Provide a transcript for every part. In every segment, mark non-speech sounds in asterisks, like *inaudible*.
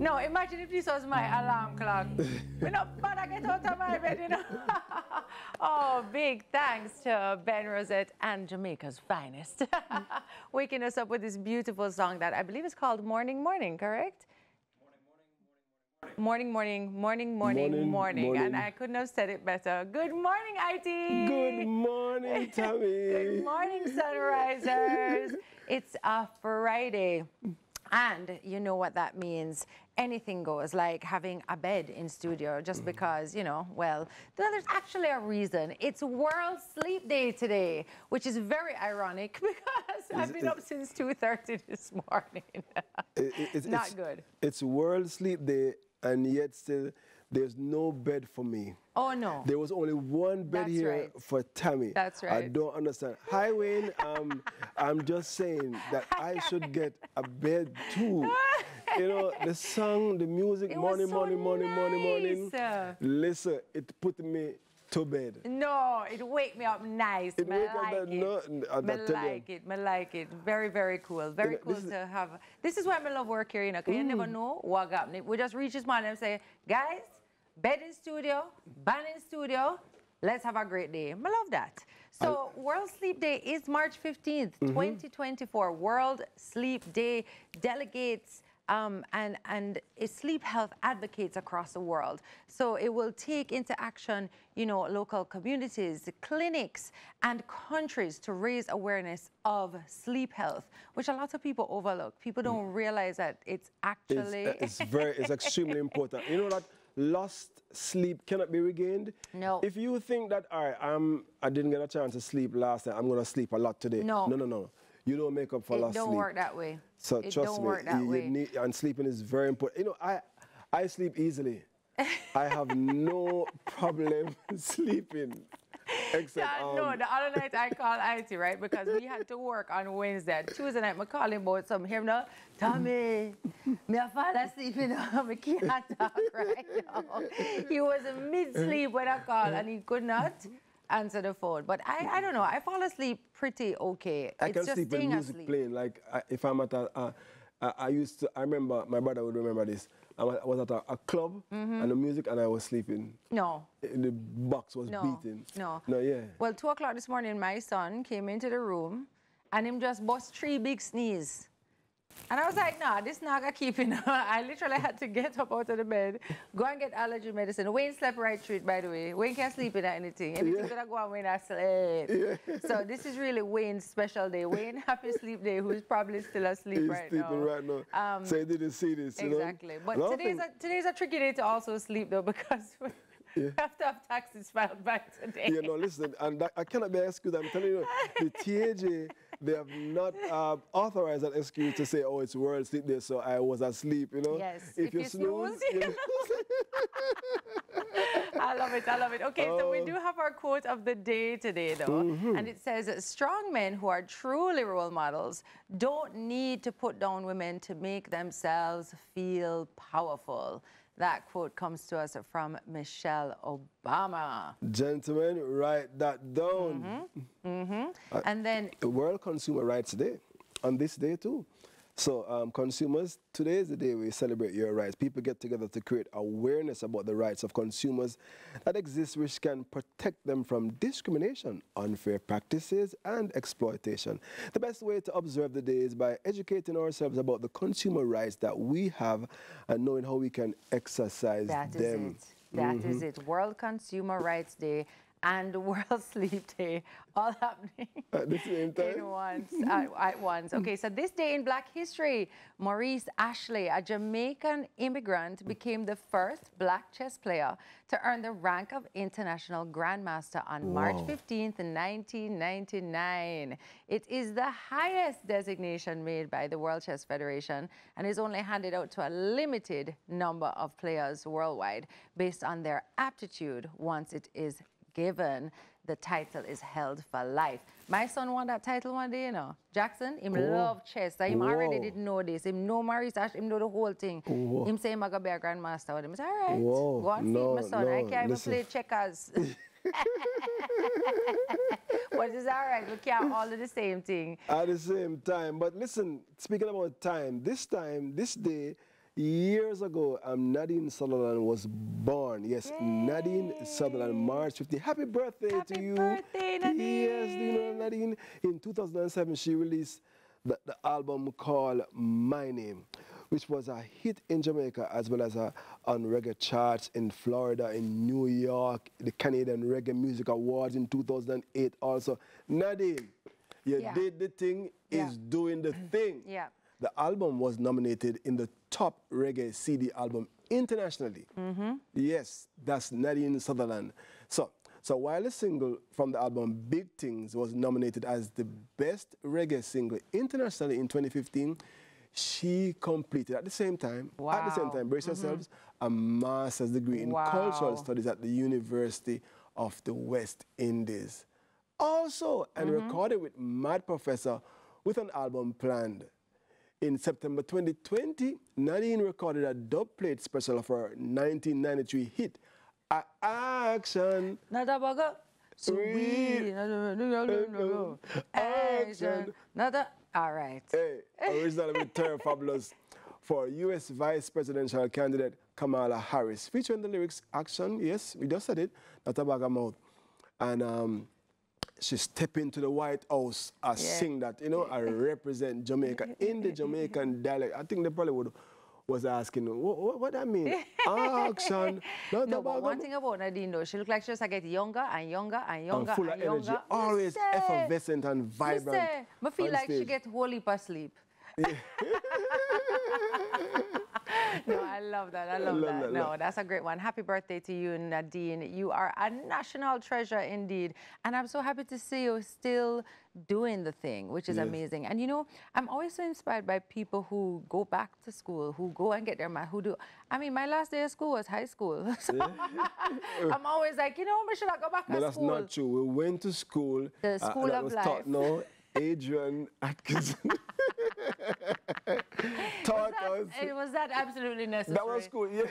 imagine if this was my alarm clock. *laughs* We're not bother get out of my bed, you know. *laughs* oh, big thanks to Ben Rosette and Jamaica's finest. *laughs* Waking us up with this beautiful song that I believe is called Morning Morning, correct? Morning, morning, morning, morning, morning, morning, morning. And I couldn't have said it better. Good morning, Ity. Good morning, Tami. Good morning, sunrisers. it's a Friday. And you know what that means. Anything goes, like having a bed in studio just mm. because, you know, well, there's actually a reason. It's World Sleep Day today, which is very ironic *laughs* because is, I've been up since 2.30 this morning. it, it, *laughs* Not it's, good. It's World Sleep Day and yet still there's no bed for me. Oh, no. There was only one bed That's here right. for Tami. That's right. I don't understand. Hi, Wayne. Um, I'm just saying that *laughs* I should get a bed too. You know, the song, the music, it morning, so morning, morning, nice. morning, morning. Listen, it put me to bed. No, it wake me up nice. It me wake like up it. No, I me like it. Me like it. Very, very cool. Very cool to have. This is why I love work here, you know, because you never know what happening. We just reach this morning and say, guys, bed in studio, band in studio, let's have a great day. I love that. So I, World Sleep Day is March 15th, mm -hmm. 2024. World Sleep Day delegates um, and, and sleep health advocates across the world. So it will take into action, you know, local communities, clinics, and countries to raise awareness of sleep health, which a lot of people overlook. People don't realize that it's actually... It's, it's very, it's extremely *laughs* important. You know that lost sleep cannot be regained. No. If you think that, all right, I'm, I didn't get a chance to sleep last night, I'm going to sleep a lot today. No. No, no, no. You don't make up for it lost sleep. It don't work that way. So it trust don't me, work that you, way. You need, and sleeping is very important. You know, I, I sleep easily. I have no *laughs* problem *laughs* sleeping. Except, yeah, um, no, the other night I called Ity, right? Because we had to work on Wednesday. Tuesday night, I called him about some him now. Tommy, me I fall asleep, you know, I can't talk right now. *laughs* He was in mid-sleep when I called and he could not answer the phone. But I, I don't know. I fall asleep pretty okay. I it's can just sleep with music asleep. playing. Like I, if I'm at a, uh, I, I used to. I remember my brother would remember this. I was at a, a club mm -hmm. and the music, and I was sleeping. No. The box was no. beating. No. No, yeah. Well, two o'clock this morning, my son came into the room, and him just bust three big sneeze. And I was like, no, this not gonna keep you. *laughs* I literally had to get up out of the bed, go and get allergy medicine. Wayne slept right through it, by the way. Wayne can't sleep in anything. Anything's yeah. gonna go on when I sleep. Yeah. So this is really Wayne's special day. Wayne *laughs* happy sleep day, who's probably still asleep He's right sleeping now. right now. Um, so he didn't see this, Exactly. Know? But today's a, today's a tricky day to also sleep though *laughs* because yeah. we have to have taxes filed by today. Yeah, no, listen, and that, I cannot be excused. I'm telling you, the TAJ they have not uh, *laughs* authorized that excuse to say, oh, it's World Sleep Day, so I was asleep, you know? Yes. If, if you, you snooze, snooze *laughs* you I love it, I love it. Okay, so we do have our quote of the day today, though. Mm -hmm. And it says, strong men who are truly role models don't need to put down women to make themselves feel powerful. That quote comes to us from Michelle Obama. Gentlemen, write that down. Mm -hmm. Mm -hmm. Uh, and then... World Consumer Rights Day, on this day too. So um, consumers, today is the day we celebrate your rights. People get together to create awareness about the rights of consumers that exist which can protect them from discrimination, unfair practices, and exploitation. The best way to observe the day is by educating ourselves about the consumer rights that we have and knowing how we can exercise that them. That is it. That mm -hmm. is it. World Consumer Rights Day and the World *laughs* Sleep Day all happening at the same *laughs* time in once, at, at, once. Okay, so this day in Black history, Maurice Ashley, a Jamaican immigrant, became the first black chess player to earn the rank of international grandmaster on Whoa. March 15th, 1999. It is the highest designation made by the World Chess Federation and is only handed out to a limited number of players worldwide based on their aptitude once it is given, the title is held for life. My son won that title one day, you know. Jackson, him oh. love chess. So him Whoa. already didn't know this. Him know Maurice Ash, him know the whole thing. Whoa. Him say him going to be a grandmaster with him. I say, all right, Whoa. go and no, feed my son. No, I can't listen. even play checkers. *laughs* but it's all right. We can't all do the same thing. At the same time. But listen, speaking about time, this time, this day, years ago, um, Nadine Sutherland was born. Yes, Yay. Nadine Sutherland, March 15. Happy birthday Happy to you. Happy birthday, Nadine. Yes, you know Nadine? In 2007, she released the, the album called My Name, which was a hit in Jamaica as well as a, on reggae charts in Florida, in New York, the Canadian Reggae Music Awards in 2008 also. Nadine, you Yeah. did the thing, Yeah. is doing the thing. Yeah. The album was nominated in the top reggae CD album internationally. Mm-hmm. Yes, that's Nadine Sutherland. So, so while the single from the album Big Things was nominated as the best reggae single internationally in 2015, she completed at the same time, at the same time, brace mm-hmm. yourselves, a master's degree in cultural studies at the University of the West Indies. Also, and mm-hmm. recorded with Mad Professor with an album planned. In September 2020, Nadine recorded a dub plate special of her 1993 hit, A Action. Nada baga. Sweet. Action. Nada. All right. Hey, originally with Terror Fabulous for U.S. Vice Presidential candidate Kamala Harris. Featuring the lyrics Action, yes, we just said it, not a bag mouth. And um, she step into the White House, I Yeah. sing that, you know, I *laughs* represent Jamaica in the Jamaican dialect. I think they probably would was asking, what, what, what that mean? Action. *laughs* Not No, but one thing about Nadine though, she look like she just get younger and younger and younger and full and of energy, younger. always effervescent and vibrant. I feel like she stage. get whole heap of sleep. *laughs* *laughs* no, I love that. I love, love that. that, No, love. that's a great one. Happy birthday to you, Nadine. You are a national treasure indeed. And I'm so happy to see you still doing the thing, which is Yes. amazing. And you know, I'm always so inspired by people who go back to school, who go and get their math, who do. I mean, my last day of school was high school. *laughs* So *laughs* I'm always like, you know, we should I go back No, to that's school? not true. We went to school. The uh, school that of was life. Taught, no, Adrian Atkinson us. It was that absolutely necessary. That was cool, yeah.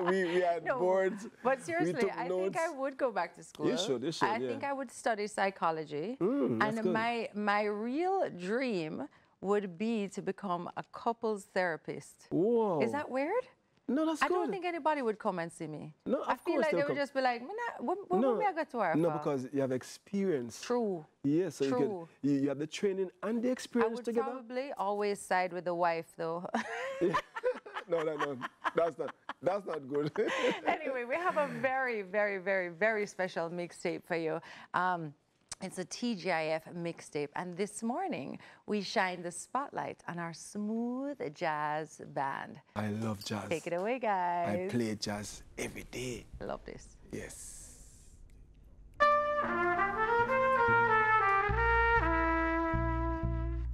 *laughs* we, we had No, boards. But seriously, I notes. think I would go back to school. You should, you should, I yeah. think I would study psychology. Mm, and good. my my real dream would be to become a couples therapist. Whoa. Is that weird? No, that's I good. don't think anybody would come and see me. No, I of feel course like they'll would come. just be like, "Me not- what, what no, would me I go to no, because you have experience. True. Yes, so you, True. can, you, you have the training and the experience I would together. probably always side with the wife, though. *laughs* No, no, no. That's not. That's not good. *laughs* anyway, we have a very, very, very, very special mixtape for you. Um, it's a TGIF mixtape, and this morning we shine the spotlight on our smooth jazz band. I love jazz. Take it away, guys. I play jazz every day. I love this. Yes.